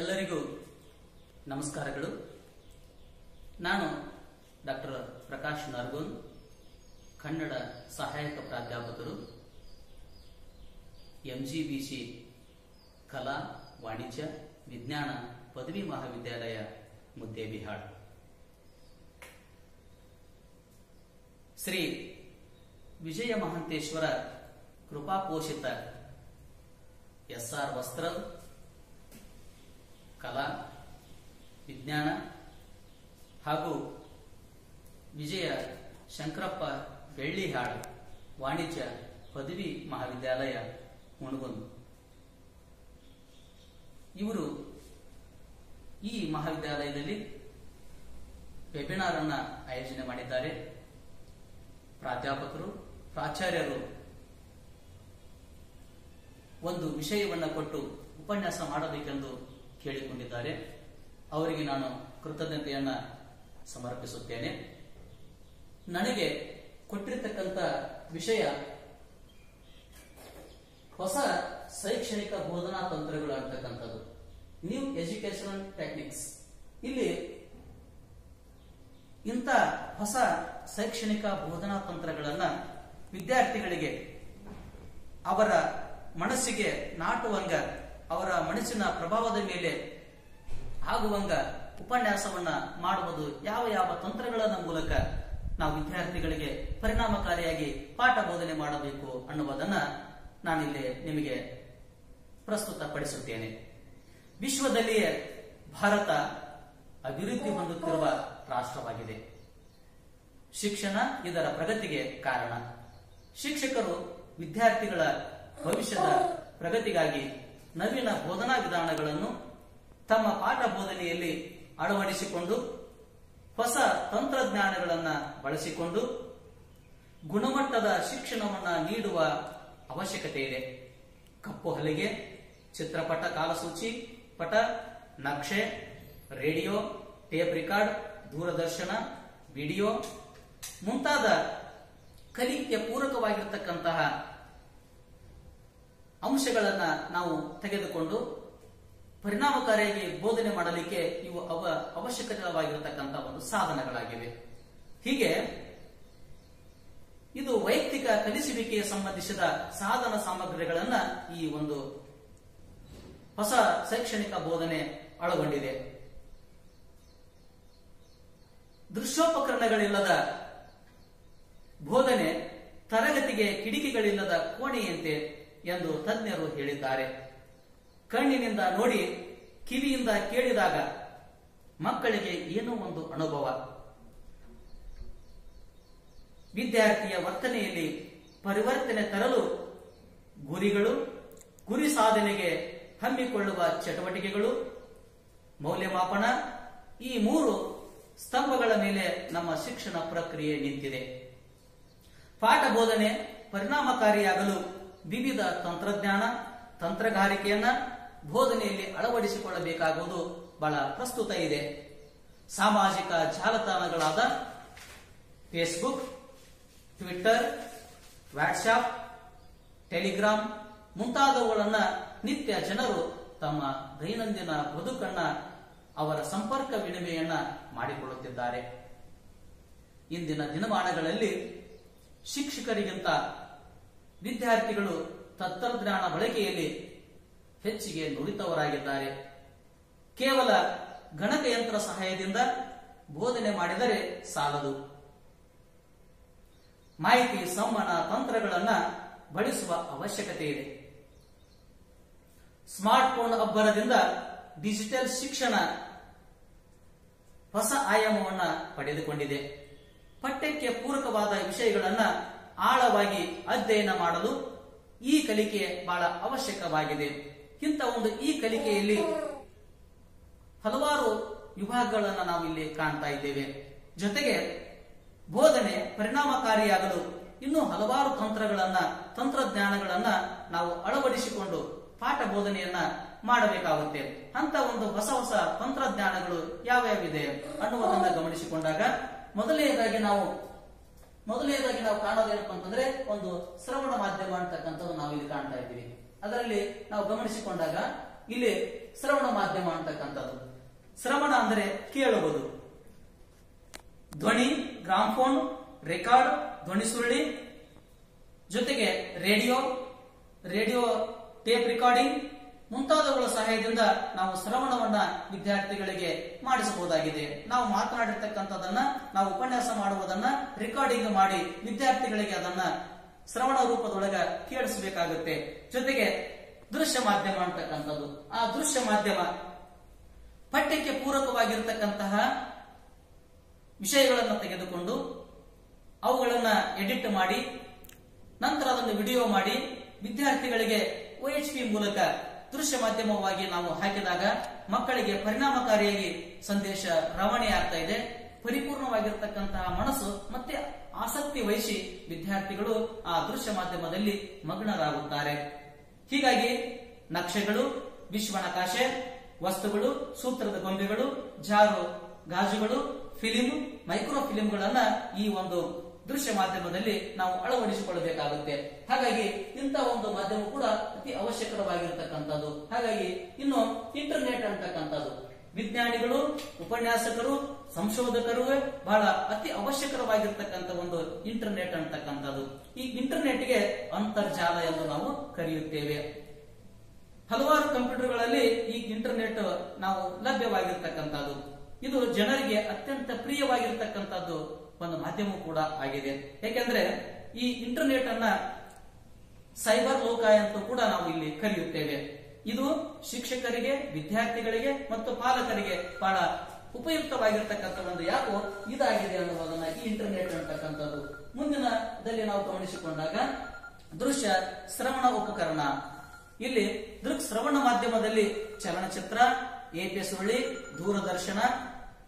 ಎಲ್ಲರಿಗೂ ನಮಸ್ಕಾರಗಳು. ನಾನು ಡಾಕ್ಟರ್ ಪ್ರಕಾಶ್ ನರ್ಗೋನ್, ಕನ್ನಡ ಸಹಾಯಕ ಪ್ರಾಧ್ಯಾಪಕರು ಎಂಜಿಬಿಸಿ ಕಲಾ, ವಾಣಿಜ್ಯ, ವಿಜ್ಞಾನ, ಪದವಿ ಮಹಾವಿದ್ಯಾಲಯ, ಮುದ್ದೇಬಿಹಾಳ್. ಶ್ರೀ ವಿಜಯ ಮಹಾಂತೇಶ್ವರ ಕೃಪಾಪೋಷಿತ ಎಸ್ ಆರ್ ವಸ್ತ್ರ ಕಲಾ, ವಿಜ್ಞಾನ ಹಾಗೂ ವಿಜಯ ಶಂಕರಪ್ಪ ಬೆಳ್ಳಿಹಾಳ್ ವಾಣಿಜ್ಯ ಪದವಿ ಮಹಾವಿದ್ಯಾಲಯ, ಮುಣಗುಂದು. ಇವರು ಈ ಮಹಾವಿದ್ಯಾಲಯದಲ್ಲಿ ವೆಬಿನಾರ್ ಅನ್ನ ಆಯೋಜನೆ ಮಾಡಿದ್ದಾರೆ. ಪ್ರಾಧ್ಯಾಪಕರು, ಪ್ರಾಚಾರ್ಯರು ಒಂದು ವಿಷಯವನ್ನು ಕೊಟ್ಟು ಉಪನ್ಯಾಸ ಮಾಡಬೇಕೆಂದು ಕೇಳಿಕೊಂಡಿದ್ದಾರೆ. ಅವರಿಗೆ ನಾನು ಕೃತಜ್ಞತೆಯನ್ನ ಸಮರ್ಪಿಸುತ್ತೇನೆ. ನನಗೆ ಕೊಟ್ಟಿರತಕ್ಕಂಥ ವಿಷಯ ಹೊಸ ಶೈಕ್ಷಣಿಕ ಬೋಧನಾ ತಂತ್ರಗಳು ಅಂತಕ್ಕಂಥದ್ದು ನ್ಯೂ ಎಜುಕೇಶನಲ್ ಟೆಕ್ನಿಕ್ಸ್ ಇಲ್ಲಿ ಇಂಥ ಹೊಸ ಶೈಕ್ಷಣಿಕ ಬೋಧನಾ ತಂತ್ರಗಳನ್ನ ವಿದ್ಯಾರ್ಥಿಗಳಿಗೆ ಅವರ ಮನಸ್ಸಿಗೆ ನಾಟುವಂಗ ಅವರ ಮನಸ್ಸಿನ ಪ್ರಭಾವದ ಮೇಲೆ ಆಗುವಂಗ ಉಪನ್ಯಾಸವನ್ನ ಮಾಡುವುದು ಯಾವ ಯಾವ ತಂತ್ರಗಳ ಮೂಲಕ ನಾವು ವಿದ್ಯಾರ್ಥಿಗಳಿಗೆ ಪರಿಣಾಮಕಾರಿಯಾಗಿ ಪಾಠ ಬೋಧನೆ ಮಾಡಬೇಕು ಅನ್ನುವುದನ್ನ ನಾನಿಲ್ಲಿ ನಿಮಗೆ ಪ್ರಸ್ತುತಪಡಿಸುತ್ತೇನೆ. ವಿಶ್ವದಲ್ಲಿಯೇ ಭಾರತ ಅಭಿವೃದ್ಧಿ ಹೊಂದುತ್ತಿರುವ ರಾಷ್ಟ್ರವಾಗಿದೆ. ಶಿಕ್ಷಣ ಇದರ ಪ್ರಗತಿಗೆ ಕಾರಣ. ಶಿಕ್ಷಕರು ವಿದ್ಯಾರ್ಥಿಗಳ ಭವಿಷ್ಯದ ಪ್ರಗತಿಗಾಗಿ ನವೀನ ಬೋಧನಾ ವಿಧಾನಗಳನ್ನು ತಮ್ಮ ಪಾಠ ಬೋಧನೆಯಲ್ಲಿ ಅಳವಡಿಸಿಕೊಂಡು, ಹೊಸ ತಂತ್ರಜ್ಞಾನಗಳನ್ನು ಬಳಸಿಕೊಂಡು, ಗುಣಮಟ್ಟದ ಶಿಕ್ಷಣವನ್ನು ನೀಡುವ ಅವಶ್ಯಕತೆ ಇದೆ. ಕಪ್ಪು ಹಲಿಗೆ, ಚಿತ್ರಪಟ, ಕಾಲಸೂಚಿ, ಪಟ, ನಕ್ಷೆ, ರೇಡಿಯೋ, ಟೇಪ್ ರಿಕಾರ್ಡ್, ದೂರದರ್ಶನ, ವಿಡಿಯೋ ಮುಂತಾದ ಕಲಿಕೆ ಪೂರಕವಾಗಿರ್ತಕ್ಕಂತಹ ಅಂಶಗಳನ್ನ ನಾವು ತೆಗೆದುಕೊಂಡು ಪರಿಣಾಮಕಾರಿಯಾಗಿ ಬೋಧನೆ ಮಾಡಲಿಕ್ಕೆ ಇವು ಅವ ಅವಶ್ಯಕವಾಗಿರತಕ್ಕಂತಹ ಒಂದು ಸಾಧನಗಳಾಗಿವೆ. ಹೀಗೆ ಇದು ವೈಯಕ್ತಿಕ ಕಲಿಸುವಿಕೆಗೆ ಸಂಬಂಧಿಸಿದ ಸಾಧನ ಸಾಮಗ್ರಿಗಳನ್ನ ಈ ಒಂದು ಹೊಸ ಶೈಕ್ಷಣಿಕ ಬೋಧನೆ ಒಳಗೊಂಡಿದೆ ದೃಶ್ಯೋಪಕರಣಗಳಿಲ್ಲದ ಬೋಧನೆ ತರಗತಿಗೆ ಕಿಡಿಕಿಗಳಿಲ್ಲದ ಕೋಣೆಯಂತೆ ಎಂದು ತಜ್ಞರು ಹೇಳಿದ್ದಾರೆ. ಕಣ್ಣಿನಿಂದ ನೋಡಿ, ಕಿವಿಯಿಂದ ಕೇಳಿದಾಗ ಮಕ್ಕಳಿಗೆ ಏನೋ ಒಂದು ಅನುಭವ. ವಿದ್ಯಾರ್ಥಿಯ ವರ್ತನೆಯಲ್ಲಿ ಪರಿವರ್ತನೆ ತರಲು ಗುರಿಗಳು, ಗುರಿ ಸಾಧನೆಗೆ ಹಮ್ಮಿಕೊಳ್ಳುವ ಚಟುವಟಿಕೆಗಳು, ಮೌಲ್ಯಮಾಪನ, ಈ ಮೂರು ಸ್ತಂಭಗಳ ಮೇಲೆ ನಮ್ಮ ಶಿಕ್ಷಣ ಪ್ರಕ್ರಿಯೆ ನಿಂತಿದೆ. ಪಾಠ ಬೋಧನೆ ಪರಿಣಾಮಕಾರಿಯಾಗಲು ವಿವಿಧ ತಂತ್ರಜ್ಞಾನ, ತಂತ್ರಗಾರಿಕೆಯನ್ನ ಬೋಧನೆಯಲ್ಲಿ ಅಳವಡಿಸಿಕೊಳ್ಳಬೇಕಾಗುವುದು ಬಹಳ ಪ್ರಸ್ತುತ ಇದೆ. ಸಾಮಾಜಿಕ ಜಾಲತಾಣಗಳಾದ ಫೇಸ್ಬುಕ್ ಟ್ವಿಟ್ಟರ್ ವಾಟ್ಸ್ಆಪ್ ಟೆಲಿಗ್ರಾಮ್ ಮುಂತಾದವುಗಳನ್ನ ನಿತ್ಯ ಜನರು ತಮ್ಮ ದೈನಂದಿನ ಬದುಕನ್ನ, ಅವರ ಸಂಪರ್ಕ ವಿನಿಮಯನ್ನ ಮಾಡಿಕೊಳ್ಳುತ್ತಿದ್ದಾರೆ. ಇಂದಿನ ದಿನಮಾನಗಳಲ್ಲಿ ಶಿಕ್ಷಕರಿಗಿಂತ ವಿದ್ಯಾರ್ಥಿಗಳು ತಂತ್ರಜ್ಞಾನ ಬಳಕೆಯಲ್ಲಿ ಹೆಚ್ಚಿಗೆ ನುರಿತವರಾಗಿದ್ದಾರೆ. ಕೇವಲ ಗಣಕಯಂತ್ರ ಸಹಾಯದಿಂದ ಬೋಧನೆ ಮಾಡಿದರೆ ಸಾಲದು. ಮಾಹಿತಿ ಸಂವಹನ ತಂತ್ರಗಳನ್ನ ಬಳಸುವ ಅವಶ್ಯಕತೆ ಇದೆ. ಸ್ಮಾರ್ಟ್ಫೋನ್ ಅಬ್ಬರದಿಂದ ಡಿಜಿಟಲ್ ಶಿಕ್ಷಣ ಹೊಸ ಆಯಾಮವನ್ನು ಪಡೆದುಕೊಂಡಿದೆ. ಪಠ್ಯಕ್ಕೆ ಪೂರಕವಾದ ವಿಷಯಗಳನ್ನ ಆಳವಾಗಿ ಅಧ್ಯಯನ ಮಾಡಲು ಈ ಕಲಿಕೆ ಬಹಳ ಅವಶ್ಯಕವಾಗಿದೆ. ಇಂಥ ಒಂದು ಈ ಕಲಿಕೆಯಲ್ಲಿ ಹಲವಾರು ವಿಭಾಗಗಳನ್ನು ನಾವು ಇಲ್ಲಿ ಕಾಣ್ತಾ ಇದ್ದೇವೆ. ಜೊತೆಗೆ ಬೋಧನೆ ಪರಿಣಾಮಕಾರಿಯಾಗಲು ಇನ್ನೂ ಹಲವಾರು ತಂತ್ರಗಳನ್ನ, ತಂತ್ರಜ್ಞಾನಗಳನ್ನ ನಾವು ಅಳವಡಿಸಿಕೊಂಡು ಪಾಠ ಬೋಧನೆಯನ್ನ ಮಾಡಬೇಕಾಗುತ್ತೆ. ಅಂತ ಒಂದು ಹೊಸ ಹೊಸ ತಂತ್ರಜ್ಞಾನಗಳು ಯಾವ್ಯಾವಿದೆ ಅನ್ನುವುದನ್ನ ಗಮನಿಸಿಕೊಂಡಾಗ ಮೊದಲನೆಯದಾಗಿ ನಾವು ಮೊದಲನೇದಾಗಿ ನಾವು ಕಾಣೋದೇನಪ್ಪ ಅಂತಂದ್ರೆ ಒಂದು ಶ್ರವಣ ಮಾಧ್ಯಮ ಅಂತಕ್ಕಂಥದ್ದು ನಾವು ಇಲ್ಲಿ ಕಾಣ್ತಾ ಇದ್ದೀವಿ. ಅದರಲ್ಲಿ ನಾವು ಗಮನಿಸಿಕೊಂಡಾಗ ಇಲ್ಲಿ ಶ್ರವಣ ಮಾಧ್ಯಮ ಅಂತಕ್ಕಂಥದ್ದು. ಶ್ರವಣ ಅಂದರೆ ಕೇಳುವುದು. ಧ್ವನಿ, ಗ್ರಾಮ್ಫೋನ್, ರೆಕಾರ್ಡ್, ಧ್ವನಿ ಸುರುಳಿ, ಜೊತೆಗೆ ರೇಡಿಯೋ ರೇಡಿಯೋ ಟೇಪ್ ರೆಕಾರ್ಡಿಂಗ್ ಮುಂತಾದವುಗಳ ಸಹಾಯದಿಂದ ನಾವು ಶ್ರವಣವನ್ನ ವಿದ್ಯಾರ್ಥಿಗಳಿಗೆ ಮಾಡಿಸಬಹುದಾಗಿದೆ. ನಾವು ಮಾತನಾಡಿರ್ತಕ್ಕಂಥದನ್ನ, ನಾವು ಉಪನ್ಯಾಸ ಮಾಡುವುದನ್ನ ರೆಕಾರ್ಡಿಂಗ್ ಮಾಡಿ ವಿದ್ಯಾರ್ಥಿಗಳಿಗೆ ಅದನ್ನ ಶ್ರವಣ ರೂಪದೊಳಗ ಕೇಳಿಸಬೇಕಾಗುತ್ತೆ. ಜೊತೆಗೆ ದೃಶ್ಯ ಮಾಧ್ಯಮ ಅಂತಕ್ಕಂಥದ್ದು. ಆ ದೃಶ್ಯ ಮಾಧ್ಯಮ ಪಠ್ಯಕ್ಕೆ ಪೂರಕವಾಗಿರ್ತಕ್ಕಂತಹ ವಿಷಯಗಳನ್ನು ತೆಗೆದುಕೊಂಡು ಅವುಗಳನ್ನ ಎಡಿಟ್ ಮಾಡಿ, ನಂತರ ಅದನ್ನು ವಿಡಿಯೋ ಮಾಡಿ ವಿದ್ಯಾರ್ಥಿಗಳಿಗೆ ಪಿ ಮೂಲಕ ದೃಶ್ಯ ಮಾಧ್ಯಮವಾಗಿ ನಾವು ಹಾಕಿದಾಗ ಮಕ್ಕಳಿಗೆ ಪರಿಣಾಮಕಾರಿಯಾಗಿ ಸಂದೇಶ ರವಾನೆ ಆಗ್ತಾ ಇದೆ. ಪರಿಪೂರ್ಣವಾಗಿರ್ತಕ್ಕಂತಹ ಮನಸ್ಸು ಮತ್ತೆ ಆಸಕ್ತಿ ವಹಿಸಿ ವಿದ್ಯಾರ್ಥಿಗಳು ಆ ದೃಶ್ಯ ಮಾಧ್ಯಮದಲ್ಲಿ ಮಗ್ನರಾಗುತ್ತಾರೆ. ಹೀಗಾಗಿ ನಕ್ಷೆಗಳು, ವಿಶ್ವನಕಾಶೆ, ವಸ್ತುಗಳು, ಸೂತ್ರದ ಗೊಂಬೆಗಳು, ಜಾರು, ಗಾಜುಗಳು ಫಿಲಿಂ ಮೈಕ್ರೋ ಫಿಲಿಂಗಳನ್ನ ಈ ಒಂದು ದೃಶ್ಯ ಮಾಧ್ಯಮದಲ್ಲಿ ನಾವು ಅಳವಡಿಸಿಕೊಳ್ಳಬೇಕಾಗುತ್ತೆ. ಹಾಗಾಗಿ ಇಂಥ ಒಂದು ಮಾಧ್ಯಮ ಕೂಡ ಅತಿ ಅವಶ್ಯಕವಾಗಿರತಕ್ಕಂಥದ್ದು ಹಾಗಾಗಿ ಇನ್ನು ಇಂಟರ್ನೆಟ್ ಅಂತಕ್ಕಂಥದ್ದು. ವಿಜ್ಞಾನಿಗಳು, ಉಪನ್ಯಾಸಕರು, ಸಂಶೋಧಕರು ಬಹಳ ಅತಿ ಅವಶ್ಯಕರವಾಗಿರ್ತಕ್ಕಂಥ ಒಂದು ಇಂಟರ್ನೆಟ್ ಅಂತಕ್ಕಂಥದ್ದು. ಈ ಇಂಟರ್ನೆಟ್ಗೆ ಅಂತರ್ಜಾಲ ಎಂದು ನಾವು ಕರೆಯುತ್ತೇವೆ. ಹಲವಾರು ಕಂಪ್ಯೂಟರ್ಗಳಲ್ಲಿ ಈ ಇಂಟರ್ನೆಟ್ ನಾವು ಲಭ್ಯವಾಗಿರ್ತಕ್ಕಂಥದ್ದು. ಇದು ಜನರಿಗೆ ಅತ್ಯಂತ ಪ್ರಿಯವಾಗಿರ್ತಕ್ಕಂಥದ್ದು. ಒಂದು ಮಾಧ್ಯಮ ಕೂಡ ಆಗಿದೆ. ಯಾಕೆಂದ್ರೆ ಈ ಇಂಟರ್ನೆಟ್ ಅನ್ನ ಸೈಬರ್ ಲೋಕ ಅಂತ ಕೂಡ ನಾವು ಇಲ್ಲಿ ಕರೆಯುತ್ತೇವೆ ಇದು ಶಿಕ್ಷಕರಿಗೆ, ವಿದ್ಯಾರ್ಥಿಗಳಿಗೆ ಮತ್ತು ಪಾಲಕರಿಗೆ ಬಹಳ ಉಪಯುಕ್ತವಾಗಿರ್ತಕ್ಕಂಥ ಒಂದು ಯಾಕೋ ಇದಾಗಿದೆ ಅನ್ನುವುದನ್ನ ಈ ಇಂಟರ್ನೆಟ್ ಅಂತಕ್ಕಂಥದ್ದು. ಮುಂದಿನದಲ್ಲಿ ನಾವು ಗಮನಿಸಿಕೊಂಡಾಗ ದೃಶ್ಯ ಶ್ರವಣ ಉಪಕರಣ. ಇಲ್ಲಿ ದೃಕ್ ಶ್ರವಣ ಮಾಧ್ಯಮದಲ್ಲಿ ಚಲನಚಿತ್ರ ಎಪಿ ಸುಳ್ಳಿ ದೂರದರ್ಶನ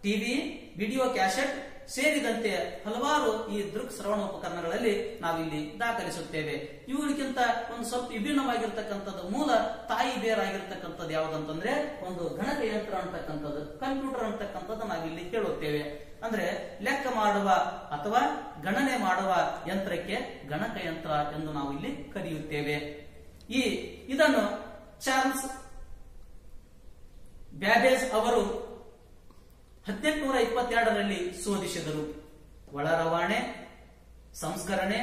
ಟಿವಿ ವಿಡಿಯೋ ಕ್ಯಾಸೆಟ್ ಸೇರಿದಂತೆ ಹಲವಾರು ಈ ದೃಕ್ ಶ್ರವಣ ಉಪಕರಣಗಳಲ್ಲಿ ನಾವಿಲ್ಲಿ ದಾಖಲಿಸುತ್ತೇವೆ. ಇವುಗಳಿಗಿಂತ ಒಂದು ಸ್ವಲ್ಪ ವಿಭಿನ್ನವಾಗಿರ್ತಕ್ಕಂಥದ್ದು, ಮೂಲ ತಾಯಿ ಬೇರಾಗಿರ್ತಕ್ಕಂಥದ್ದು ಯಾವುದಂತಂದ್ರೆ, ಒಂದು ಗಣಕ ಯಂತ್ರ ಅಂತಕ್ಕಂಥದ್ದು, ಕಂಪ್ಯೂಟರ್ ಅಂತಕ್ಕಂಥದ್ದು ನಾವಿಲ್ಲಿ ಕೇಳುತ್ತೇವೆ. ಅಂದ್ರೆ, ಲೆಕ್ಕ ಮಾಡುವ ಅಥವಾ ಗಣನೆ ಮಾಡುವ ಯಂತ್ರಕ್ಕೆ ಗಣಕ ಯಂತ್ರ ಎಂದು ನಾವು ಇಲ್ಲಿ ಕರೆಯುತ್ತೇವೆ. ಈ, ಇದನ್ನು ಚಾರ್ಲ್ಸ್ ಬ್ಯಾಬೇಜ್ ಅವರು ಇಪ್ಪತ್ತೆರಡರಲ್ಲಿ ಶೋಧಿಸಿದರು ಒಳ ರವಾನೆ ಸಂಸ್ಕರಣೆ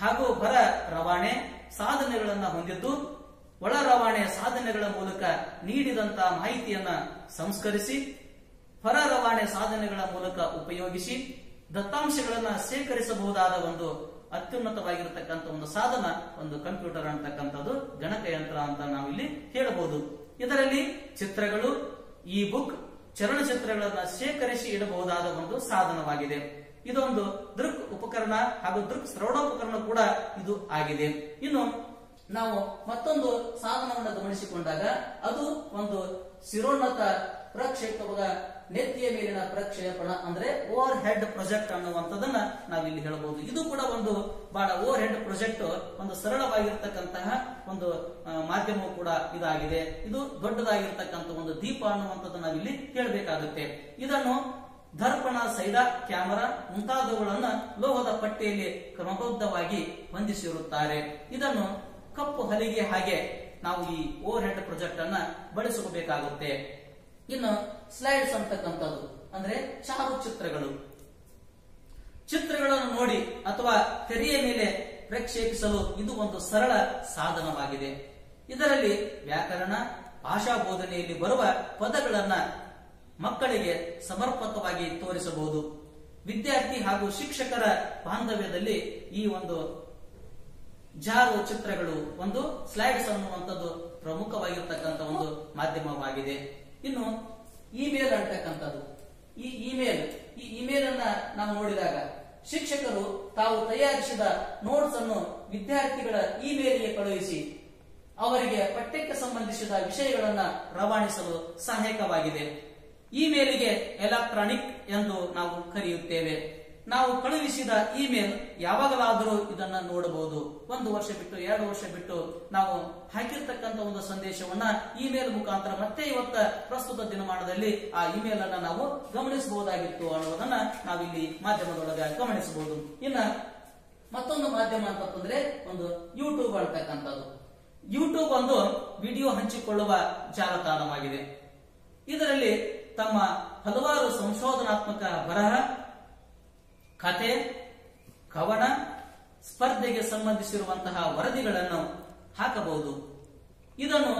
ಹಾಗೂ ಹೊರ ರವಾನೆ ಸಾಧನೆಗಳನ್ನ ಹೊಂದಿದ್ದು, ಒಳ ರವಾನೆ ಸಾಧನೆಗಳ ಮೂಲಕ ನೀಡಿದಂತಹ ಮಾಹಿತಿಯನ್ನ ಸಂಸ್ಕರಿಸಿ, ಹೊರ ರವಾನೆ ಸಾಧನೆಗಳ ಮೂಲಕ ಉಪಯೋಗಿಸಿ, ದತ್ತಾಂಶಗಳನ್ನ ಸೇಕರಿಸಬಹುದಾದ ಒಂದು ಅತ್ಯುನ್ನತವಾಗಿರತಕ್ಕಂಥ ಒಂದು ಸಾಧನ, ಒಂದು ಕಂಪ್ಯೂಟರ್ ಅಂತಕ್ಕಂಥದ್ದು, ಗಣಕಯಂತ್ರ ಅಂತ ನಾವಿಲ್ಲಿ ಹೇಳಬಹುದು. ಇದರಲ್ಲಿ ಚಿತ್ರಗಳು ಇ ಬುಕ್ ಚಲನಚಿತ್ರಗಳನ್ನ ಶೇಖರಿಸಿ ಇಡಬಹುದಾದ ಒಂದು ಸಾಧನವಾಗಿದೆ. ಇದೊಂದು ದೃಕ್ ಉಪಕರಣ ಹಾಗೂ ದೃಕ್ ಶ್ರವಣೋಪಕರಣ ಕೂಡ ಇದು ಆಗಿದೆ. ಇನ್ನು ನಾವು ಮತ್ತೊಂದು ಸಾಧನವನ್ನು ಗಮನಿಸಿಕೊಂಡಾಗ ಅದು ಒಂದು ಶಿರೋನ್ನತ ಪ್ರಕ್ಷೇಪದ ನೆತ್ತಿಯ ಮೇಲಿನ ಪ್ರಕ್ಷೇಪಣ ಅಂದ್ರೆ ಓವರ್ ಹೆಡ್ ಪ್ರೊಜೆಕ್ಟ್ ಅನ್ನುವಂಥದ್ದನ್ನ ನಾವಿಲ್ಲಿ ಹೇಳಬಹುದು ಇದು ಕೂಡ ಒಂದು ಬಹಳ ಓವರ್ ಹೆಡ್ ಪ್ರೊಜೆಕ್ಟ್, ಒಂದು ಸರಳವಾಗಿರ್ತಕ್ಕಂತಹ ಒಂದು ಮಾಧ್ಯಮವು ಕೂಡ ಇದಾಗಿದೆ. ಇದು ದೊಡ್ಡದಾಗಿರ್ತಕ್ಕಂಥ ಒಂದು ದೀಪ ಅನ್ನುವಂಥದ್ದು ನಾವಿಲ್ಲಿ ಕೇಳಬೇಕಾಗುತ್ತೆ. ಇದನ್ನು ದರ್ಪಣ ಸೈದ ಕ್ಯಾಮರಾ ಮುಂತಾದವುಗಳನ್ನು ಲೋಹದ ಪಟ್ಟಿಯಲ್ಲಿ ಕ್ರಮಬದ್ಧವಾಗಿ ಹೊಂದಿಸಿರುತ್ತಾರೆ. ಇದನ್ನು ಕಪ್ಪು ಹಲಿಗೆ ಹಾಗೆ ನಾವು ಈ ಓವರ್ ಹೆಡ್ ಪ್ರೊಜೆಕ್ಟ್ ಅನ್ನ ಬಳಸಬೇಕಾಗುತ್ತೆ ಇನ್ನು ಸ್ಲೈಡ್ಸ್ ಅಂತಕ್ಕಂಥದ್ದು, ಅಂದ್ರೆ ಚಾರು ಚಿತ್ರಗಳು ಚಿತ್ರಗಳನ್ನು ನೋಡಿ ಅಥವಾ ತೆರೆಯ ಮೇಲೆ ಪ್ರಕ್ಷೇಪಿಸಲು ಇದು ಒಂದು ಸರಳ ಸಾಧನವಾಗಿದೆ. ಇದರಲ್ಲಿ ವ್ಯಾಕರಣ ಭಾಷಾ ಬೋಧನೆಯಲ್ಲಿ ಬರುವ ಪದಗಳನ್ನ ಮಕ್ಕಳಿಗೆ ಸಮರ್ಪಕವಾಗಿ ತೋರಿಸಬಹುದು. ವಿದ್ಯಾರ್ಥಿ ಹಾಗೂ ಶಿಕ್ಷಕರ ಬಾಂಧವ್ಯದಲ್ಲಿ ಈ ಒಂದು ಜಾರು ಚಿತ್ರಗಳು ಒಂದು ಸ್ಲೈಡ್ಸ್ ಅನ್ನುವಂಥದ್ದು ಪ್ರಮುಖವಾಗಿರ್ತಕ್ಕಂಥ ಒಂದು ಮಾಧ್ಯಮವಾಗಿದೆ. ಇನ್ನು ಇಮೇಲ್ ಅಂತಕ್ಕಂಥದ್ದು ಈ ಇಮೇಲ್ ಈ ಇಮೇಲ್ ಅನ್ನ ನಾವು ನೋಡಿದಾಗ ಶಿಕ್ಷಕರು ತಾವು ತಯಾರಿಸಿದ ನೋಟ್ಸ್ ಅನ್ನು ವಿದ್ಯಾರ್ಥಿಗಳ ಇಮೇಲ್ಗೆ ಕಳುಹಿಸಿ, ಅವರಿಗೆ ಪಠ್ಯಕ್ಕೆ ಸಂಬಂಧಿಸಿದ ವಿಷಯಗಳನ್ನು ರವಾನಿಸಲು ಸಹಾಯಕವಾಗಿದೆ. ಇಮೇಲಿಗೆ ಎಲೆಕ್ಟ್ರಾನಿಕ್ ಎಂದು ನಾವು ಕರೆಯುತ್ತೇವೆ. ನಾವು ಕಳುಹಿಸಿದ ಇಮೇಲ್ ಯಾವಾಗಲಾದರೂ ಇದನ್ನ ನೋಡಬಹುದು. ಒಂದು ವರ್ಷ ಬಿಟ್ಟು, ಎರಡು ವರ್ಷ ಬಿಟ್ಟು ನಾವು ಹಾಕಿರ್ತಕ್ಕಂತ ಒಂದು ಸಂದೇಶವನ್ನ ಇಮೇಲ್ ಮುಖಾಂತರ ಮತ್ತೆ ಇವತ್ತ ಪ್ರಸ್ತುತ ದಿನಮಾನದಲ್ಲಿ ಆ ಇಮೇಲ್ ಅನ್ನ ನಾವು ಗಮನಿಸಬಹುದಾಗಿತ್ತು ಅನ್ನೋದನ್ನ ನಾವಿಲ್ಲಿ ಮಾಧ್ಯಮದೊಳಗೆ ಗಮನಿಸಬಹುದು. ಇನ್ನ ಮತ್ತೊಂದು ಮಾಧ್ಯಮ ಅಂತಂದ್ರೆ ಒಂದು ಯೂಟ್ಯೂಬ್ ಅಂತಕ್ಕಂಥದ್ದು. ಯೂಟ್ಯೂಬ್ ಒಂದು ವಿಡಿಯೋ ಹಂಚಿಕೊಳ್ಳುವ ಜಾಲತಾಣವಾಗಿದೆ. ಇದರಲ್ಲಿ ತಮ್ಮ ಹಲವಾರು ಸಂಶೋಧನಾತ್ಮಕ ಬರಹ ಕತೆ ಕವನ, ಸ್ಪರ್ಧೆಗೆ ಸಂಬಂಧಿಸಿರುವಂತಹ ವರದಿಗಳನ್ನು ಹಾಕಬಹುದು. ಇದನ್ನು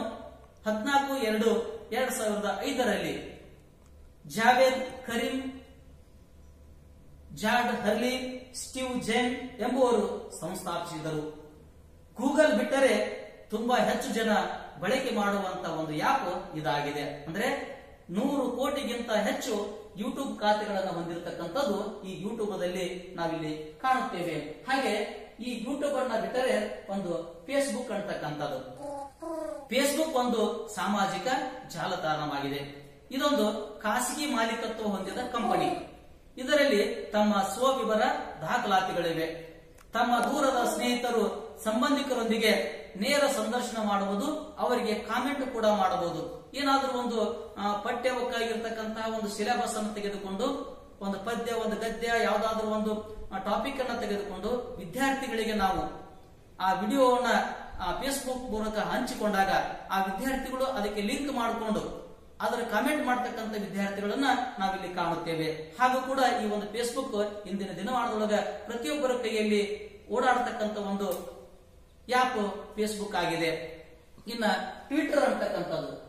ಹದಿನಾಲ್ಕು ಎರಡು ಎರಡ್ ಸಾವಿರದ ಐದರಲ್ಲಿ Jawed Karim Chad Hurley, Steve Chen ಎಂಬುವರು ಸಂಸ್ಥಾಪಿಸಿದರು. ಗೂಗಲ್ ಬಿಟ್ಟರೆ ತುಂಬಾ ಹೆಚ್ಚು ಜನ ಬಳಕೆ ಮಾಡುವಂತ ಒಂದು ಆ್ಯಪ್ ಇದಾಗಿದೆ. ಅಂದ್ರೆ ನೂರು ಕೋಟಿಗಿಂತ ಹೆಚ್ಚು ಯೂಟ್ಯೂಬ್ ಖಾತೆಗಳನ್ನು ಹೊಂದಿರತಕ್ಕಂಥದ್ದು ಈ ಯೂಟ್ಯೂಬ್ ದಲ್ಲಿ ನಾವಿಲ್ಲಿ ಕಾಣುತ್ತೇವೆ. ಹಾಗೆ ಈ ಯೂಟ್ಯೂಬ್ ಅನ್ನ ಬಿಟ್ಟರೆ ಒಂದು ಫೇಸ್ಬುಕ್ ಅಂತಕ್ಕಂಥದ್ದು. ಫೇಸ್ಬುಕ್ ಒಂದು ಸಾಮಾಜಿಕ ಜಾಲತಾಣವಾಗಿದೆ. ಇದೊಂದು ಖಾಸಗಿ ಮಾಲೀಕತ್ವ ಹೊಂದಿದ ಕಂಪನಿ. ಇದರಲ್ಲಿ ತಮ್ಮ ಸ್ವವಿವರ ದಾಖಲಾತಿಗಳಿವೆ. ತಮ್ಮ ದೂರದ ಸ್ನೇಹಿತರು, ಸಂಬಂಧಿಕರೊಂದಿಗೆ ನೇರ ಸಂದರ್ಶನ ಮಾಡಬಹುದು ಅವರಿಗೆ ಕಾಮೆಂಟ್ ಕೂಡ ಮಾಡಬಹುದು ಏನಾದರೂ ಒಂದು ಪಠ್ಯವಕ್ಕಾಗಿರ್ತಕ್ಕಂತಹ ಒಂದು ಸಿಲೆಬಸ್ ಅನ್ನು ತೆಗೆದುಕೊಂಡು, ಒಂದು ಪದ್ಯ, ಒಂದು ಗದ್ಯ, ಯಾವುದಾದ್ರೂ ಒಂದು ಟಾಪಿಕ್ ಅನ್ನ ತೆಗೆದುಕೊಂಡು ವಿದ್ಯಾರ್ಥಿಗಳಿಗೆ ನಾವು ಆ ವಿಡಿಯೋವನ್ನ ಫೇಸ್ಬುಕ್ ಮೂಲಕ ಹಂಚಿಕೊಂಡಾಗ ಆ ವಿದ್ಯಾರ್ಥಿಗಳು ಅದಕ್ಕೆ ಲಿಂಕ್ ಮಾಡಿಕೊಂಡು, ಅದರ ಕಾಮೆಂಟ್ ಮಾಡತಕ್ಕಂತ ವಿದ್ಯಾರ್ಥಿಗಳನ್ನ ನಾವಿಲ್ಲಿ ಕಾಣುತ್ತೇವೆ. ಹಾಗೂ ಕೂಡ ಈ ಒಂದು ಫೇಸ್ಬುಕ್ ಇಂದಿನ ದಿನಮಾನದೊಳಗ ಪ್ರತಿಯೊಬ್ಬರ ಕೈಯಲ್ಲಿ ಓಡಾಡತಕ್ಕಂತ ಒಂದು ಆ್ಯಪ್ ಫೇಸ್ಬುಕ್ ಆಗಿದೆ. ಇನ್ನ ಟ್ವಿಟರ್ ಅಂತಕ್ಕಂಥದ್ದು.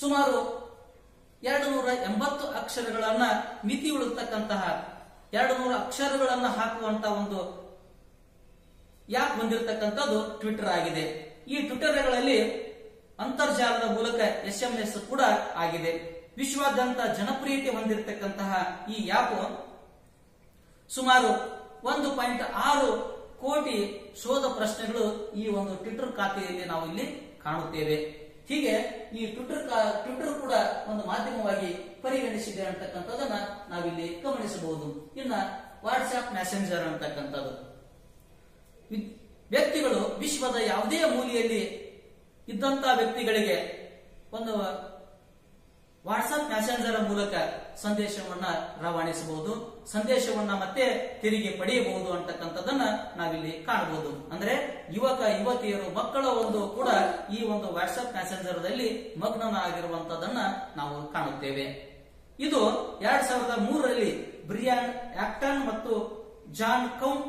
ಸುಮಾರು ಎರಡು ನೂರ ಎಂಬತ್ತು ಅಕ್ಷರಗಳನ್ನ ಮಿತಿ ಉಳಿತಕ್ಕಂತಹ ಎರಡು ನೂರ ಅಕ್ಷರಗಳನ್ನ ಹಾಕುವಂತ ಒಂದು ಯಾಪ್ ಹೊಂದಿರತಕ್ಕಂಥದ್ದು ಟ್ವಿಟರ್ ಆಗಿದೆ. ಈ ಟ್ವಿಟರ್ಗಳಲ್ಲಿ ಅಂತರ್ಜಾಲದ ಮೂಲಕ ಎಸ್ ಎಂ ಎಸ್ ಕೂಡ ಆಗಿದೆ. ವಿಶ್ವಾದ್ಯಂತ ಜನಪ್ರಿಯತೆ ಹೊಂದಿರತಕ್ಕಂತಹ ಈ ಆ್ಯಪ್ ಸುಮಾರು ಒಂದು ಪಾಯಿಂಟ್ ಆರು ಕೋಟಿ ಶೋಧ ಪ್ರಶ್ನೆಗಳು ಈ ಒಂದು ಟ್ವಿಟರ್ ಖಾತೆಯಲ್ಲಿ ನಾವು ಇಲ್ಲಿ ಕಾಣುತ್ತೇವೆ. ಹೀಗೆ ಈ ಟ್ವಿಟರ್ ಟ್ವಿಟರ್ ಕೂಡ ಒಂದು ಮಾಧ್ಯಮವಾಗಿ ಪರಿಗಣಿಸಿದೆ ಅಂತಕ್ಕಂಥದನ್ನ ನಾವಿಲ್ಲಿ ಗಮನಿಸಬಹುದು. ಇನ್ನ ವಾಟ್ಸ್ಆಪ್ ಮೆಸೆಂಜರ್ ಅಂತಕ್ಕಂಥದ್ದು. ವ್ಯಕ್ತಿಗಳು ವಿಶ್ವದ ಯಾವುದೇ ಮೂಲೆಯಲ್ಲಿ ಇದ್ದಂತ ವ್ಯಕ್ತಿಗಳಿಗೆ ಒಂದು ವಾಟ್ಸ್ಆಪ್ ಮೆಸೆಂಜರ್ ಮೂಲಕ ಸಂದೇಶವನ್ನ ರವಾನಿಸಬಹುದು. ಸಂದೇಶವನ್ನ ಮತ್ತೆ ತಿರುಗಿ ಪಡೆಯಬಹುದು ಅಂತಕ್ಕಂಥದ್ದನ್ನ ನಾವಿಲ್ಲಿ ಕಾಣಬಹುದು. ಅಂದ್ರೆ ಯುವಕ, ಯುವತಿಯರು, ಮಕ್ಕಳ ಒಂದು ಕೂಡ ಈ ಒಂದು ವಾಟ್ಸ್ಆಪ್ ಮೆಸೆಂಜರ್ದಲ್ಲಿ ಮಗ್ನಾಗಿರುವಂತದನ್ನ ನಾವು ಕಾಣುತ್ತೇವೆ. ಇದು ಎರಡ್ ಸಾವಿರದ ಮೂರರಲ್ಲಿ ಬ್ರಿಯಾನ್ ಆಕ್ಟನ್ ಮತ್ತು ಜಾನ್ ಕೌನ್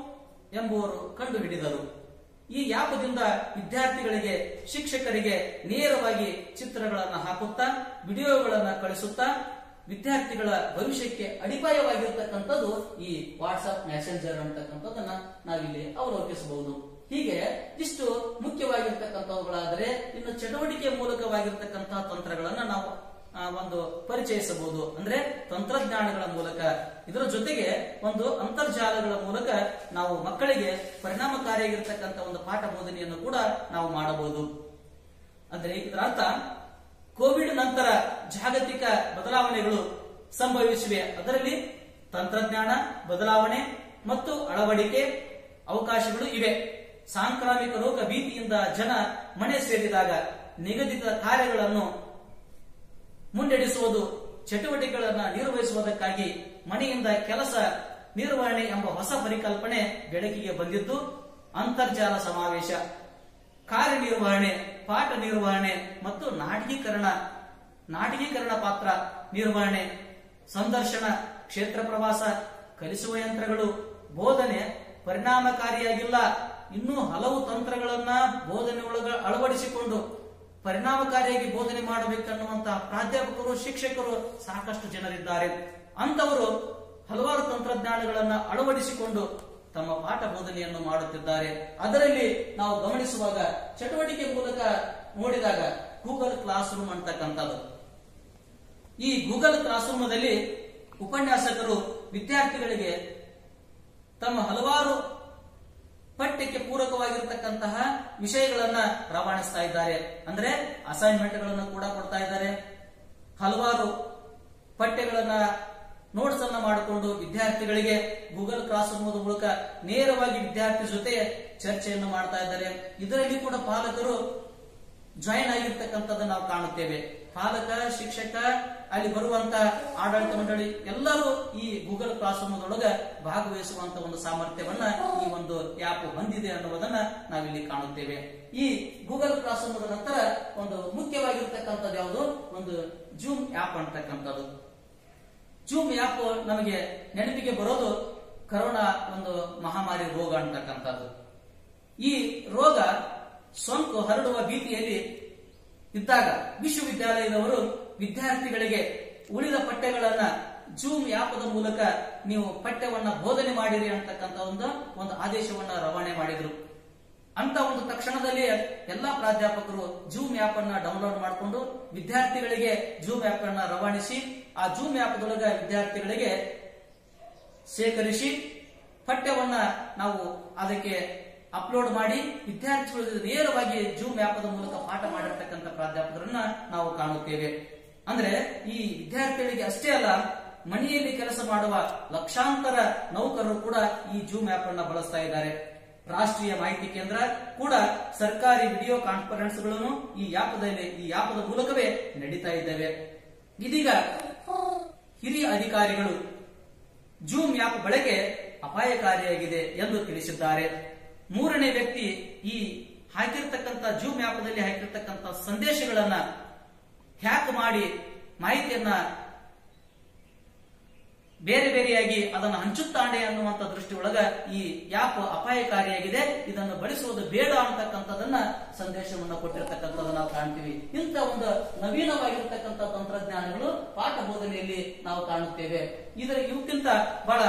ಎಂಬುವರು ಕಂಡುಹಿಡಿದರು. ಈ ಯಾಪದಿಂದ ವಿದ್ಯಾರ್ಥಿಗಳಿಗೆ, ಶಿಕ್ಷಕರಿಗೆ ನೇರವಾಗಿ ಚಿತ್ರಗಳನ್ನು ಹಾಕುತ್ತಾ, ವಿಡಿಯೋಗಳನ್ನು ಕಳಿಸುತ್ತಾ ವಿದ್ಯಾರ್ಥಿಗಳ ಭವಿಷ್ಯಕ್ಕೆ ಅಡಿಪಾಯವಾಗಿರ್ತಕ್ಕಂಥದ್ದು ಈ ವಾಟ್ಸ್ಆಪ್ ಮೆಸೆಂಜರ್ ಅಂತಕ್ಕಂಥದ್ದನ್ನ ನಾವಿಲ್ಲಿ ಅವಲೋಕಿಸಬಹುದು. ಹೀಗೆ ಇಷ್ಟು ಮುಖ್ಯವಾಗಿರ್ತಕ್ಕಂಥವುಗಳಾದರೆ ಇನ್ನು ಚಟುವಟಿಕೆ ಮೂಲಕವಾಗಿರ್ತಕ್ಕಂತಹ ತಂತ್ರಗಳನ್ನ ನಾವು ಒಂದು ಪರಿಚಯಿಸಬಹುದು. ಅಂದ್ರೆ ತಂತ್ರಜ್ಞಾನಗಳ ಮೂಲಕ. ಇದರ ಜೊತೆಗೆ ಒಂದು ಅಂತರ್ಜಾಲಗಳ ಮೂಲಕ ನಾವು ಮಕ್ಕಳಿಗೆ ಪರಿಣಾಮಕಾರಿಯಾಗಿರ್ತಕ್ಕಂಥ ಒಂದು ಪಾಠ ಬೋಧನೆಯನ್ನು ಕೂಡ ನಾವು ಮಾಡಬಹುದು. ಅಂದ್ರೆ ಇದರ ಅರ್ಥ ಕೋವಿಡ್ ನಂತರ ಜಾಗತಿಕ ಬದಲಾವಣೆಗಳು ಸಂಭವಿಸಿವೆ. ಅದರಲ್ಲಿ ತಂತ್ರಜ್ಞಾನ ಬದಲಾವಣೆ ಮತ್ತು ಅಳವಡಿಕೆ ಅವಕಾಶಗಳು ಇವೆ. ಸಾಂಕ್ರಾಮಿಕ ರೋಗ ಭೀತಿಯಿಂದ ಜನ ಮನೆ ಸೇರಿದಾಗ ನಿಗದಿತ ಕಾರ್ಯಗಳನ್ನು ಮುನ್ನಡೆಸುವುದು, ಚಟುವಟಿಕೆಗಳನ್ನು ನಿರ್ವಹಿಸುವುದಕ್ಕಾಗಿ ಮನೆಯಿಂದ ಕೆಲಸ ನಿರ್ವಹಣೆ ಎಂಬ ಹೊಸ ಪರಿಕಲ್ಪನೆ ಬೆಳಕಿಗೆ ಬಂದಿದ್ದು, ಅಂತರ್ಜಾಲ ಸಮಾವೇಶ. ಕಾರ್ಯನಿರ್ವಹಣೆ ಪಾಠ ನಿರ್ವಹಣೆ ಮತ್ತು ನಾಟಕೀಕರಣ ನಾಟಕೀಕರಣ ಪಾತ್ರ ನಿರ್ವಹಣೆ, ಸಂದರ್ಶನ, ಕ್ಷೇತ್ರ ಪ್ರವಾಸ, ಕಲಿಸುವ ಯಂತ್ರಗಳು, ಬೋಧನೆ ಪರಿಣಾಮಕಾರಿಯಾಗಿಲ್ಲ. ಇನ್ನೂ ಹಲವು ತಂತ್ರಗಳನ್ನ ಬೋಧನೆ ಒಳಗ ಅಳವಡಿಸಿಕೊಂಡು ಪರಿಣಾಮಕಾರಿಯಾಗಿ ಬೋಧನೆ ಮಾಡಬೇಕನ್ನುವಂತಹ ಪ್ರಾಧ್ಯಾಪಕರು, ಶಿಕ್ಷಕರು ಸಾಕಷ್ಟು ಜನರಿದ್ದಾರೆ. ಅಂತವರು ಹಲವಾರು ತಂತ್ರಜ್ಞಾನಗಳನ್ನ ಅಳವಡಿಸಿಕೊಂಡು ತಮ್ಮ ಪಾಠ ಬೋಧನೆಯನ್ನು ಮಾಡುತ್ತಿದ್ದಾರೆ. ಅದರಲ್ಲಿ ನಾವು ಗಮನಿಸುವಾಗ ಚಟುವಟಿಕೆ ಮೂಲಕ ನೋಡಿದಾಗ ಗೂಗಲ್ ಕ್ಲಾಸ್ ರೂಮ್ ಅಂತಕ್ಕಂಥದ್ದು. ಈ ಗೂಗಲ್ ಕ್ಲಾಸ್ ರೂಮದಲ್ಲಿ ಉಪನ್ಯಾಸಕರು ವಿದ್ಯಾರ್ಥಿಗಳಿಗೆ ತಮ್ಮ ಹಲವಾರು ಪಠ್ಯಕ್ಕೆ ಪೂರಕವಾಗಿರ್ತಕ್ಕಂತಹ ವಿಷಯಗಳನ್ನ ರವಾನಿಸ್ತಾ ಇದ್ದಾರೆ. ಅಂದ್ರೆ ಅಸೈನ್ಮೆಂಟ್ಗಳನ್ನು ಕೂಡ ಕೊಡ್ತಾ ಇದ್ದಾರೆ. ಹಲವಾರು ಪಠ್ಯಗಳನ್ನ ನೋಟ್ಸ್ ಅನ್ನ ಮಾಡಿಕೊಂಡು ವಿದ್ಯಾರ್ಥಿಗಳಿಗೆ ಗೂಗಲ್ ಕ್ಲಾಸ್ ರೂಮದ ಮೂಲಕ ನೇರವಾಗಿ ವಿದ್ಯಾರ್ಥಿ ಜೊತೆ ಚರ್ಚೆಯನ್ನು ಮಾಡ್ತಾ ಇದ್ದಾರೆ. ಇದರಲ್ಲಿ ಕೂಡ ಪಾಲಕರು ಜಾಯಿನ್ ಆಗಿರ್ತಕ್ಕಂಥದ್ದು ನಾವು ಕಾಣುತ್ತೇವೆ. ಪಾಲಕ, ಶಿಕ್ಷಕ, ಅಲ್ಲಿ ಬರುವಂತ ಆಡಳಿತ ಮಂಡಳಿ ಎಲ್ಲರೂ ಈ ಗೂಗಲ್ ಕ್ಲಾಸ್ ರೂಮದೊಳಗೆ ಭಾಗವಹಿಸುವಂತ ಒಂದು ಸಾಮರ್ಥ್ಯವನ್ನ ಈ ಒಂದು ಆ್ಯಪ್ ಹೊಂದಿದೆ ಅನ್ನುವುದನ್ನ ನಾವಿಲ್ಲಿ ಕಾಣುತ್ತೇವೆ. ಈ ಗೂಗಲ್ ಕ್ಲಾಸ್ ರೂಮ್ ನಂತರ ಒಂದು ಮುಖ್ಯವಾಗಿರ್ತಕ್ಕಂಥದ್ದು ಯಾವುದು? ಒಂದು ಜೂಮ್ ಆ್ಯಪ್ ಅಂತಕ್ಕಂಥದ್ದು. ಜೂಮ್ ಆ್ಯಪ್ ನಮಗೆ ನೆನಪಿಗೆ ಬರೋದು ಕರೋನಾ ಒಂದು ಮಹಾಮಾರಿ ರೋಗ ಅಂತಕ್ಕಂಥದ್ದು. ಈ ರೋಗ ಸೋಂಕು ಹರಡುವ ಭೀತಿಯಲ್ಲಿ ಇದ್ದಾಗ ವಿಶ್ವವಿದ್ಯಾಲಯದವರು ವಿದ್ಯಾರ್ಥಿಗಳಿಗೆ ಉಳಿದ ಪಠ್ಯಗಳನ್ನ ಜೂಮ್ ಆ್ಯಪದ ಮೂಲಕ ನೀವು ಪಠ್ಯವನ್ನ ಬೋಧನೆ ಮಾಡಿರಿ ಅಂತಕ್ಕಂಥ ಒಂದು ಒಂದು ಆದೇಶವನ್ನ ರವಾನೆ ಮಾಡಿದ್ರು. ಅಂತ ಒಂದು ತಕ್ಷಣದಲ್ಲಿ ಎಲ್ಲಾ ಪ್ರಾಧ್ಯಾಪಕರು ಜೂಮ್ ಆ್ಯಪ್ ಅನ್ನ ಡೌನ್ಲೋಡ್ ಮಾಡಿಕೊಂಡು ವಿದ್ಯಾರ್ಥಿಗಳಿಗೆ ಜೂಮ್ ಆ್ಯಪ್ ಅನ್ನ ರವಾನಿಸಿ ಆ ಜೂಮ್ ಆ್ಯಪ್ದೊಳಗ ವಿದ್ಯಾರ್ಥಿಗಳಿಗೆ ಶೇಖರಿಸಿ ಪಠ್ಯವನ್ನ ನಾವು ಅದಕ್ಕೆ ಅಪ್ಲೋಡ್ ಮಾಡಿ ವಿದ್ಯಾರ್ಥಿಗಳು ನೇರವಾಗಿ ಜೂಮ್ ಆ್ಯಪದ ಮೂಲಕ ಪಾಠ ಮಾಡಿರ್ತಕ್ಕಂಥ ಪ್ರಾಧ್ಯಾಪಕರನ್ನ ನಾವು ಕಾಣುತ್ತೇವೆ. ಅಂದ್ರೆ ಈ ವಿದ್ಯಾರ್ಥಿಗಳಿಗೆ ಅಷ್ಟೇ ಅಲ್ಲ, ಮನೆಯಲ್ಲಿ ಕೆಲಸ ಮಾಡುವ ಲಕ್ಷಾಂತರ ನೌಕರರು ಕೂಡ ಈ ಜೂಮ್ ಆ್ಯಪ್ ಅನ್ನ ಬಳಸ್ತಾ ಇದ್ದಾರೆ. ರಾಷ್ಟ್ರೀಯ ಮಾಹಿತಿ ಕೇಂದ್ರ ಕೂಡ ಸರ್ಕಾರಿ ವಿಡಿಯೋ ಕಾನ್ಫರೆನ್ಸ್ಗಳನ್ನು ಈ ಆ್ಯಪದಲ್ಲಿ ಈ ಆ್ಯಪದ ಮೂಲಕವೇ ನಡೀತಾ ಇದ್ದೇವೆ. ಇದೀಗ ಹಿರಿಯ ಅಧಿಕಾರಿಗಳು ಜೂಮ್ ಆ್ಯಪ್ ಬಳಕೆ ಅಪಾಯಕಾರಿಯಾಗಿದೆ ಎಂದು ತಿಳಿಸಿದ್ದಾರೆ. ಮೂರನೇ ವ್ಯಕ್ತಿ ಈ ಹಾಕಿರ್ತಕ್ಕಂಥ, ಜೂಮ್ ಆ್ಯಪ್ದಲ್ಲಿ ಹಾಕಿರ್ತಕ್ಕಂಥ ಸಂದೇಶಗಳನ್ನ ಹ್ಯಾಕ್ ಮಾಡಿ ಮಾಹಿತಿಯನ್ನ ಬೇರೆ ಬೇರೆಯಾಗಿ ಅದನ್ನು ಹಂಚುತ್ತಾನೆ ಅನ್ನುವಂತ ದೃಷ್ಟಿಯೊಳಗ ಈ ಆ್ಯಪ್ ಅಪಾಯಕಾರಿಯಾಗಿದೆ. ಇದನ್ನು ಬಳಸುವುದು ಬೇಡ ಅಂತಕ್ಕಂಥದನ್ನ ಸಂದೇಶವನ್ನು ಕೊಟ್ಟಿರ್ತಕ್ಕಂಥದ್ದು ನಾವು ಕಾಣ್ತೀವಿ. ಇಂಥ ಒಂದು ನವೀನವಾಗಿರ್ತಕ್ಕಂಥ ತಂತ್ರಜ್ಞಾನಗಳು ಪಾಠ ಬೋಧನೆಯಲ್ಲಿ ನಾವು ಕಾಣುತ್ತೇವೆ. ಇದರ ಇವಕ್ಕಿಂತ ಬಹಳ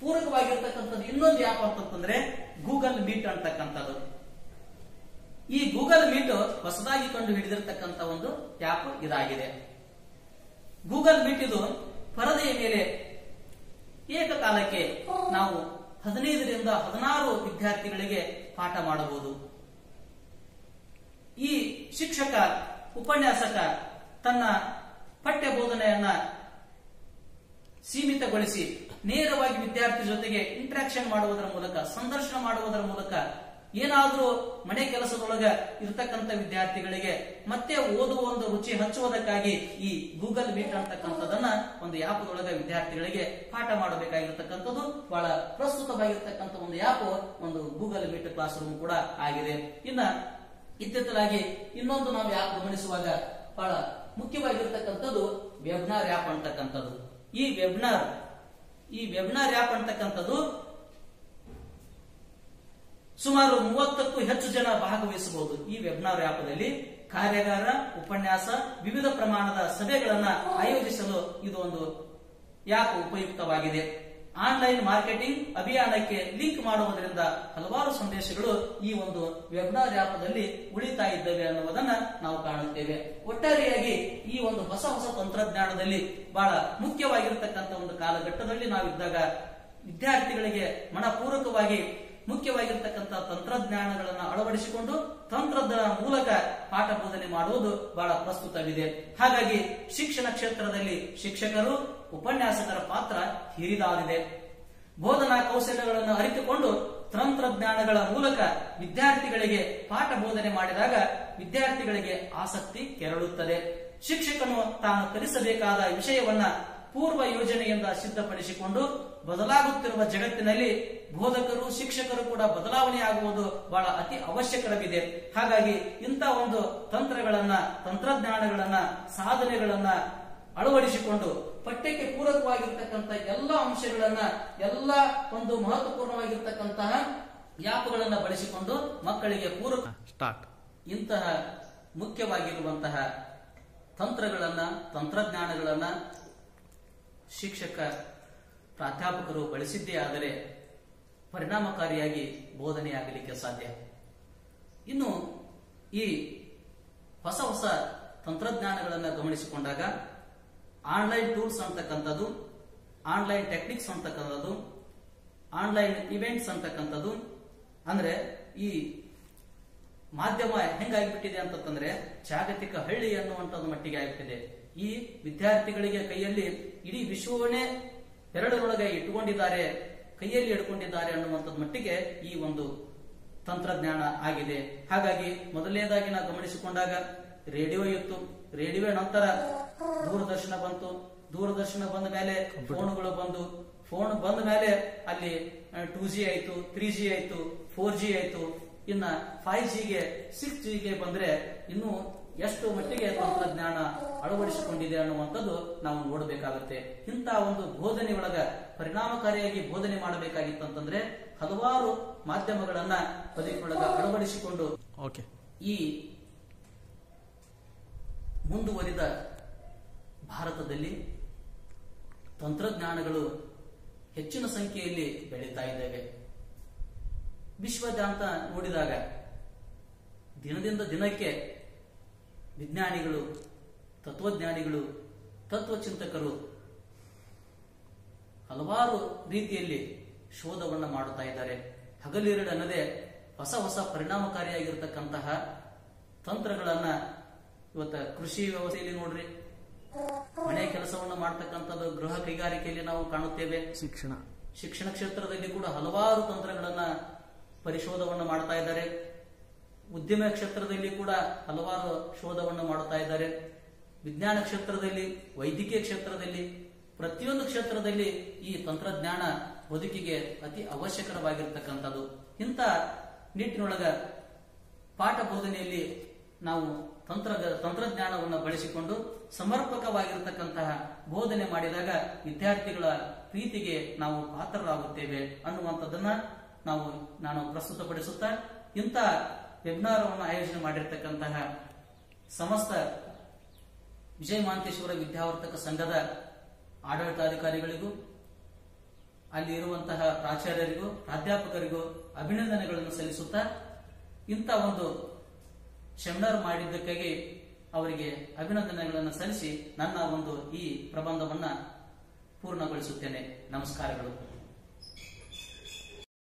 ಪೂರಕವಾಗಿರ್ತಕ್ಕಂಥದ್ದು ಇನ್ನೊಂದು ಆ್ಯಪ್ ಅಂತಂದ್ರೆ ಗೂಗಲ್ ಮೀಟ್ ಅಂತಕ್ಕಂಥದ್ದು. ಈ ಗೂಗಲ್ ಮೀಟ್ ಹೊಸದಾಗಿ ಕಂಡು ಹಿಡಿದಿರ್ತಕ್ಕಂಥ ಒಂದು ಆ್ಯಪ್ ಇದಾಗಿದೆ. ಗೂಗಲ್ ಮೀಟ್ ಇದು ಪರದೆಯ ಮೇಲೆ ಏಕಕಾಲಕ್ಕೆ ನಾವು ಹದಿನೈದರಿಂದ ಹದಿನಾರು ವಿದ್ಯಾರ್ಥಿಗಳಿಗೆ ಪಾಠ ಮಾಡಬಹುದು. ಈ ಶಿಕ್ಷಕ, ಉಪನ್ಯಾಸಕ ತನ್ನ ಪಠ್ಯ ಬೋಧನೆಯನ್ನ ಸೀಮಿತಗೊಳಿಸಿ, ನೇರವಾಗಿ ವಿದ್ಯಾರ್ಥಿ ಜೊತೆಗೆ ಇಂಟ್ರಾಕ್ಷನ್ ಮಾಡುವುದರ ಮೂಲಕ, ಸಂದರ್ಶನ ಮಾಡುವುದರ ಮೂಲಕ ಏನಾದರೂ ಮನೆ ಕೆಲಸದೊಳಗೆ ಇರತಕ್ಕಂತ ವಿದ್ಯಾರ್ಥಿಗಳಿಗೆ ಮತ್ತೆ ಓದುವ ಒಂದು ರುಚಿ ಹಚ್ಚುವುದಕ್ಕಾಗಿ ಈ ಗೂಗಲ್ ಮೀಟ್ ಅಂತಕ್ಕಂಥದನ್ನ ಒಂದು ಆ್ಯಪ್ದೊಳಗ ವಿದ್ಯಾರ್ಥಿಗಳಿಗೆ ಪಾಠ ಮಾಡಬೇಕಾಗಿರ್ತಕ್ಕಂಥದ್ದು, ಬಹಳ ಪ್ರಸ್ತುತವಾಗಿರ್ತಕ್ಕಂಥ ಒಂದು ಆ್ಯಪ್, ಒಂದು ಗೂಗಲ್ ಮೀಟ್ ಕ್ಲಾಸ್ ರೂಮ್ ಕೂಡ ಆಗಿದೆ. ಇನ್ನ ಇತ್ತೀಚಲಾಗಿ ಇನ್ನೊಂದು ನಾವು ಆ್ಯಪ್ ಗಮನಿಸುವಾಗ ಬಹಳ ಮುಖ್ಯವಾಗಿರ್ತಕ್ಕಂಥದ್ದು ವೆಬ್ನಾರ್ ಆ್ಯಪ್ ಅಂತಕ್ಕಂಥದ್ದು. ಈ ವೆಬ್ನಾರ್ ಈ ವೆಬ್ನಾರ್ ಆ್ಯಪ್ ಅಂತಕ್ಕಂಥದ್ದು ಸುಮಾರು ಮೂವತ್ತಕ್ಕೂ ಹೆಚ್ಚು ಜನ ಭಾಗವಹಿಸಬಹುದು. ಈ ವೆಬ್ನಾರ್ ಆ್ಯಪ್ನಲ್ಲಿ ಕಾರ್ಯಾಗಾರ, ಉಪನ್ಯಾಸ, ವಿವಿಧ ಪ್ರಮಾಣದ ಸಭೆಗಳನ್ನು ಆಯೋಜಿಸಲು ಇದು ಒಂದು ಯಾಪ್ ಉಪಯುಕ್ತವಾಗಿದೆ. ಆನ್ಲೈನ್ ಮಾರ್ಕೆಟಿಂಗ್ ಅಭಿಯಾನಕ್ಕೆ ಲಿಂಕ್ ಮಾಡುವುದರಿಂದ ಹಲವಾರು ಸಂದೇಶಗಳು ಈ ಒಂದು ವೆಬ್ನಾರ್ ಆ್ಯಪ್ನಲ್ಲಿ ಉಳಿತಾ ಇದ್ದೇವೆ ಅನ್ನುವುದನ್ನ ನಾವು ಕಾಣುತ್ತೇವೆ. ಒಟ್ಟಾರೆಯಾಗಿ ಈ ಒಂದು ಹೊಸ ಹೊಸ ತಂತ್ರಜ್ಞಾನದಲ್ಲಿ ಬಹಳ ಮುಖ್ಯವಾಗಿರತಕ್ಕಂಥ ಒಂದು ಕಾಲಘಟ್ಟದಲ್ಲಿ ನಾವಿದ್ದಾಗ ವಿದ್ಯಾರ್ಥಿಗಳಿಗೆ ಮನಪೂರ್ವಕವಾಗಿ ಮುಖ್ಯವಾಗಿರ್ತಕ್ಕಂಥ ತಂತ್ರಜ್ಞಾನಗಳನ್ನು ಅಳವಡಿಸಿಕೊಂಡು ತಂತ್ರದ ಮೂಲಕ ಪಾಠ ಬೋಧನೆ ಮಾಡುವುದು ಬಹಳ ಪ್ರಸ್ತುತವಿದೆ. ಹಾಗಾಗಿ ಶಿಕ್ಷಣ ಕ್ಷೇತ್ರದಲ್ಲಿ ಶಿಕ್ಷಕರು, ಉಪನ್ಯಾಸಕರ ಪಾತ್ರ ಹಿರಿದಾಗಿದೆ. ಬೋಧನಾ ಕೌಶಲ್ಯಗಳನ್ನು ಅರಿತುಕೊಂಡು ತಂತ್ರಜ್ಞಾನಗಳ ಮೂಲಕ ವಿದ್ಯಾರ್ಥಿಗಳಿಗೆ ಪಾಠ ಬೋಧನೆ ಮಾಡಿದಾಗ ವಿದ್ಯಾರ್ಥಿಗಳಿಗೆ ಆಸಕ್ತಿ ಕೆರಳುತ್ತದೆ. ಶಿಕ್ಷಕನು ತಾನು ಕಲಿಸಬೇಕಾದ ವಿಷಯವನ್ನ ಪೂರ್ವ ಯೋಜನೆಯಿಂದ ಸಿದ್ಧಪಡಿಸಿಕೊಂಡು ಬದಲಾಗುತ್ತಿರುವ ಜಗತ್ತಿನಲ್ಲಿ ಬೋಧಕರು ಶಿಕ್ಷಕರು ಕೂಡ ಬದಲಾವಣೆಯಾಗುವುದು ಬಹಳ ಅತಿ ಅವಶ್ಯಕವಿದೆ ಹಾಗಾಗಿ ಇಂಥ ಒಂದು ತಂತ್ರಗಳನ್ನ ತಂತ್ರಜ್ಞಾನಗಳನ್ನ ಸಾಧನೆಗಳನ್ನ ಅಳವಡಿಸಿಕೊಂಡು ಪಠ್ಯಕ್ಕೆ ಪೂರಕವಾಗಿರ್ತಕ್ಕಂಥ ಎಲ್ಲ ಅಂಶಗಳನ್ನ ಎಲ್ಲ ಒಂದು ಮಹತ್ವಪೂರ್ಣವಾಗಿರ್ತಕ್ಕಂತಹ ಯಾಪ್ಗಳನ್ನ ಬಳಸಿಕೊಂಡು ಮಕ್ಕಳಿಗೆ ಪೂರಕ ಸ್ಟಾರ್ಟ್. ಇಂತಹ ಮುಖ್ಯವಾಗಿರುವಂತಹ ತಂತ್ರಗಳನ್ನ ತಂತ್ರಜ್ಞಾನಗಳನ್ನ ಶಿಕ್ಷಕ ಪ್ರಾಧ್ಯಾಪಕರು ಬಳಸಿದ್ದೇ ಆದರೆ ಪರಿಣಾಮಕಾರಿಯಾಗಿ ಬೋಧನೆಯಾಗಲಿಕ್ಕೆ ಸಾಧ್ಯ. ಇನ್ನು ಈ ಹೊಸ ಹೊಸ ತಂತ್ರಜ್ಞಾನಗಳನ್ನು ಗಮನಿಸಿಕೊಂಡಾಗ ಆನ್ಲೈನ್ ಟೂಲ್ಸ್ ಅಂತಕ್ಕಂಥದ್ದು, ಆನ್ಲೈನ್ ಟೆಕ್ನಿಕ್ಸ್ ಅಂತಕ್ಕಂಥದ್ದು, ಆನ್ಲೈನ್ ಇವೆಂಟ್ಸ್ ಅಂತಕ್ಕಂಥದ್ದು, ಅಂದ್ರೆ ಈ ಮಾಧ್ಯಮ ಹೆಂಗಾಗ್ಬಿಟ್ಟಿದೆ ಅಂತಂದ್ರೆ ಜಾಗತಿಕ ಹಳ್ಳಿ ಅನ್ನುವಂಥದ್ದು ಮಟ್ಟಿಗೆ ಆಗ್ಬಿಟ್ಟಿದೆ. ಈ ವಿದ್ಯಾರ್ಥಿಗಳಿಗೆ ಕೈಯಲ್ಲಿ ಇಡೀ ವಿಶ್ವವನ್ನೇ ಎರಡರೊಳಗೆ ಇಟ್ಟುಕೊಂಡಿದ್ದಾರೆ ಕೈಯಲ್ಲಿ ಇಟ್ಕೊಂಡಿದ್ದಾರೆ ಅನ್ನುವಂಥದ್ದು ಮಟ್ಟಿಗೆ ಈ ಒಂದು ತಂತ್ರಜ್ಞಾನ ಆಗಿದೆ. ಹಾಗಾಗಿ ಮೊದಲನೇದಾಗಿ ನಾವು ಗಮನಿಸಿಕೊಂಡಾಗ ರೇಡಿಯೋ ಇತ್ತು. ರೇಡಿಯೋ ನಂತರ ದೂರದರ್ಶನ ಬಂತು. ದೂರದರ್ಶನ ಬಂದ ಮೇಲೆ ಫೋನ್ಗಳು ಬಂದು ಫೋನ್ ಬಂದ ಮೇಲೆ ಅಲ್ಲಿ ಟೂ ಜಿ ಆಯ್ತು ತ್ರೀ ಜಿ ಆಯ್ತು ಫೋರ್ ಜಿ ಆಯ್ತು. ಇನ್ನ ಫೈವ್ ಜಿಗೆ ಸಿಕ್ಸ್ ಜಿಗೆ ಬಂದ್ರೆ ಇನ್ನು ಎಷ್ಟು ಮಟ್ಟಿಗೆ ತಂತ್ರಜ್ಞಾನ ಅಳವಡಿಸಿಕೊಂಡಿದೆ ಅನ್ನುವಂಥದ್ದು ನಾವು ನೋಡಬೇಕಾಗುತ್ತೆ. ಇಂಥ ಒಂದು ಬೋಧನೆ ಒಳಗ ಪರಿಣಾಮಕಾರಿಯಾಗಿ ಬೋಧನೆ ಮಾಡಬೇಕಾಗಿತ್ತಂತಂದ್ರೆ ಹಲವಾರು ಮಾಧ್ಯಮಗಳನ್ನ ಬದುಕಿನೊಳಗ ಅಳವಡಿಸಿಕೊಂಡು ಈ ಮುಂದುವರಿದ ಭಾರತದಲ್ಲಿ ತಂತ್ರಜ್ಞಾನಗಳು ಹೆಚ್ಚಿನ ಸಂಖ್ಯೆಯಲ್ಲಿ ಬೆಳೀತಾ ಇದ್ದೇವೆ. ವಿಶ್ವದಾಂತ ನೋಡಿದಾಗ ದಿನದಿಂದ ದಿನಕ್ಕೆ ವಿಜ್ಞಾನಿಗಳು ತತ್ವಜ್ಞಾನಿಗಳು ತತ್ವಚಿಂತಕರು ಹಲವಾರು ರೀತಿಯಲ್ಲಿ ಶೋಧವನ್ನು ಮಾಡುತ್ತಾ ಇದ್ದಾರೆ. ಹಗಲಿರಡನ್ನದೇ ಹೊಸ ಹೊಸ ಪರಿಣಾಮಕಾರಿಯಾಗಿರ್ತಕ್ಕಂತಹ ತಂತ್ರಗಳನ್ನ ಇವತ್ತ ಕೃಷಿ ವ್ಯವಸ್ಥೆಯಲ್ಲಿ ನೋಡ್ರಿ. ಮನೆ ಕೆಲಸವನ್ನು ಮಾಡ್ತಕ್ಕಂಥದ್ದು ಗೃಹ ಕೈಗಾರಿಕೆಯಲ್ಲಿ ನಾವು ಕಾಣುತ್ತೇವೆ. ಶಿಕ್ಷಣ. ಶಿಕ್ಷಣ ಕ್ಷೇತ್ರದಲ್ಲಿ ಕೂಡ ಹಲವಾರು ತಂತ್ರಗಳನ್ನ ಪರಿಶೋಧವನ್ನು ಮಾಡ್ತಾ ಇದ್ದಾರೆ. ಉದ್ಯಮ ಕ್ಷೇತ್ರದಲ್ಲಿ ಕೂಡ ಹಲವಾರು ಶೋಧವನ್ನು ಮಾಡುತ್ತಾ ಇದ್ದಾರೆ. ವಿಜ್ಞಾನ ಕ್ಷೇತ್ರದಲ್ಲಿ, ವೈದ್ಯಕೀಯ ಕ್ಷೇತ್ರದಲ್ಲಿ, ಪ್ರತಿಯೊಂದು ಕ್ಷೇತ್ರದಲ್ಲಿ ಈ ತಂತ್ರಜ್ಞಾನ ಬದುಕಿಗೆ ಅತಿ ಅವಶ್ಯಕರವಾಗಿರ್ತಕ್ಕಂಥದ್ದು. ಇಂಥ ನಿಟ್ಟಿನೊಳಗ ಪಾಠ ಬೋಧನೆಯಲ್ಲಿ ನಾವು ತಂತ್ರ, ತಂತ್ರಜ್ಞಾನವನ್ನು ಬಳಸಿಕೊಂಡು ಸಮರ್ಪಕವಾಗಿರತಕ್ಕಂತಹ ಬೋಧನೆ ಮಾಡಿದಾಗ ವಿದ್ಯಾರ್ಥಿಗಳ ಪ್ರೀತಿಗೆ ನಾವು ಪಾತ್ರರಾಗುತ್ತೇವೆ ಅನ್ನುವಂಥದ್ದನ್ನ ನಾವು, ನಾನು ಪ್ರಸ್ತುತಪಡಿಸುತ್ತಾ ಇಂಥ ವೆಬಿನಾರವನ್ನು ಆಯೋಜನೆ ಮಾಡಿರ್ತಕ್ಕಂತಹ ಸಮಸ್ತ ವಿಜಯ ಮಾಂತೇಶ್ವರ ವಿದ್ಯಾವರ್ತಕ ಸಂಘದ ಆಡಳಿತಾಧಿಕಾರಿಗಳಿಗೂ, ಅಲ್ಲಿ ಇರುವಂತಹ ಪ್ರಾಚಾರ್ಯರಿಗೂ, ಪ್ರಾಧ್ಯಾಪಕರಿಗೂ ಅಭಿನಂದನೆಗಳನ್ನು ಸಲ್ಲಿಸುತ್ತಾ ಇಂಥ ಒಂದು ಸೆಮಿನಾರ್ ಮಾಡಿದ್ದಕ್ಕಾಗಿ ಅವರಿಗೆ ಅಭಿನಂದನೆಗಳನ್ನು ಸಲ್ಲಿಸಿ ನನ್ನ ಒಂದು ಈ ಪ್ರಬಂಧವನ್ನು ಪೂರ್ಣಗೊಳಿಸುತ್ತೇನೆ. ನಮಸ್ಕಾರಗಳು.